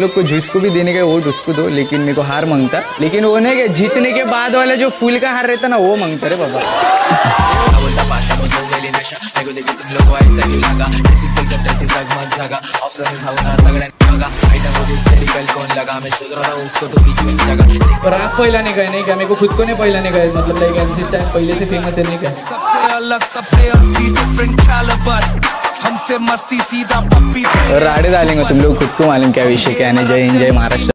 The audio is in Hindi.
लोग को जिसको भी देने का वोट उसको दो, लेकिन मेरे को हार माँगता। लेकिन वो नहीं कि जीतने के बाद वाला जो फूल का हार रहता ना, वो माँगता रे बाबा। पहिला नाही काय नाही का मेरे को खुद को नहीं नहीं काय मतलब लाइक पहले से फ़ेमस है, नहीं क्या? से मस्ती सीधा पप्पी। राडे डालेंगे तुम लोग खुद को मालूम क्या विषय क्या नहीं? जय हिंद जय महाराष्ट्र.